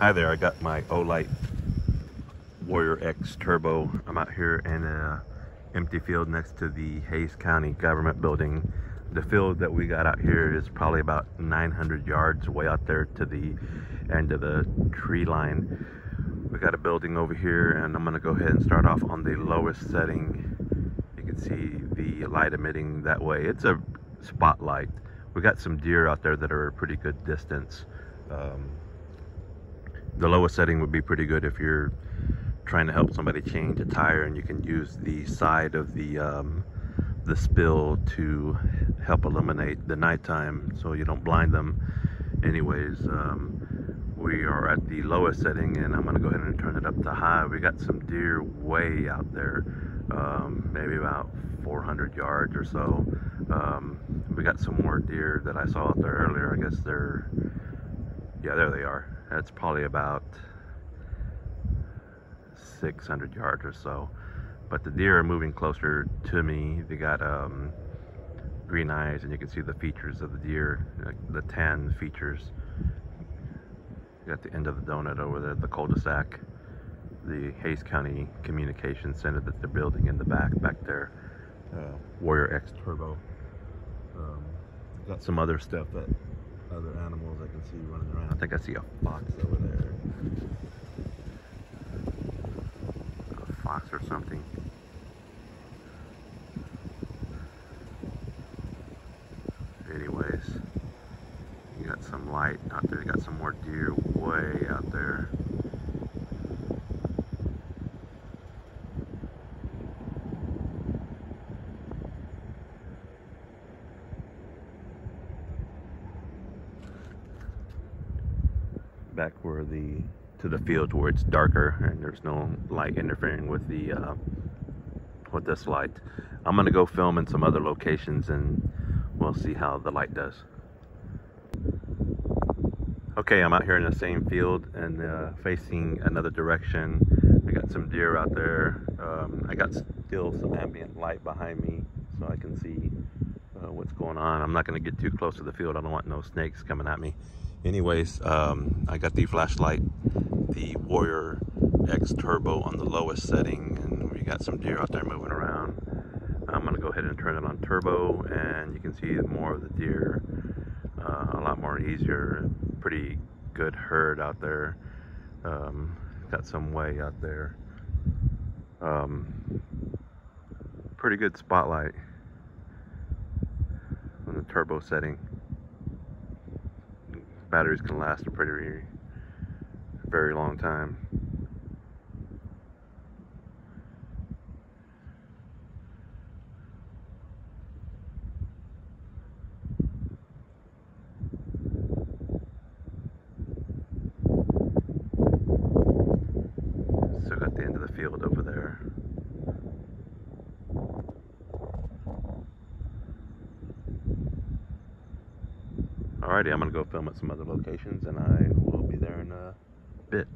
Hi there, I got my Olight Warrior X Turbo. I'm out here in an empty field next to the Hays County government building. The field that we got out here is probably about 900 yards way out there to the end of the tree line. We got a building over here and I'm gonna go ahead and start off on the lowest setting. You can see the light emitting that way. It's a spotlight. We got some deer out there that are a pretty good distance. Um, the lowest setting would be pretty good if you're trying to help somebody change a tire and you can use the side of the um, the spill to help eliminate the nighttime so you don't blind them. Anyways um, we are at the lowest setting and I'm gonna go ahead and turn it up to high. We got some deer way out there um, maybe about 400 yards or so. Um, we got some more deer that I saw out there earlier. I guess they're yeah there they are that's probably about 600 yards or so. But the deer are moving closer to me. They got um, green eyes and you can see the features of the deer the tan features. You got the end of the donut over there the cul-de-sac the Hays County Communication Center that they're building in the back back there. Uh, Warrior X Turbo. Um, got some other stuff that other animals I can see running around. I think I see a fox over there. A fox or something. Anyways, you got some light out there. You got some more deer way out there. Back where the to the field where it's darker and there's no light interfering with the uh, with this light. I'm gonna go film in some other locations and we'll see how the light does. Okay, I'm out here in the same field and uh, facing another direction. I got some deer out there. Um, I got still some ambient light behind me so I can see uh, what's going on. I'm not gonna get too close to the field. I don't want no snakes coming at me anyways um, I got the flashlight the Warrior X Turbo on the lowest setting and we got some deer out there moving around. I'm gonna go ahead and turn it on turbo and you can see more of the deer uh, a lot more easier. Pretty good herd out there. Um, got some way out there. Um, pretty good spotlight on the turbo setting batteries can last a pretty very long time. Still got the end of the field over there. Alrighty, I'm gonna go film at some other locations and I will be there in a bit.